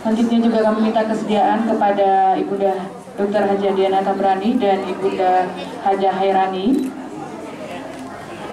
Selanjutnya juga kami minta kesediaan kepada Ibunda Dr. Haji Adiana Tabrani dan Ibunda Haja Hairani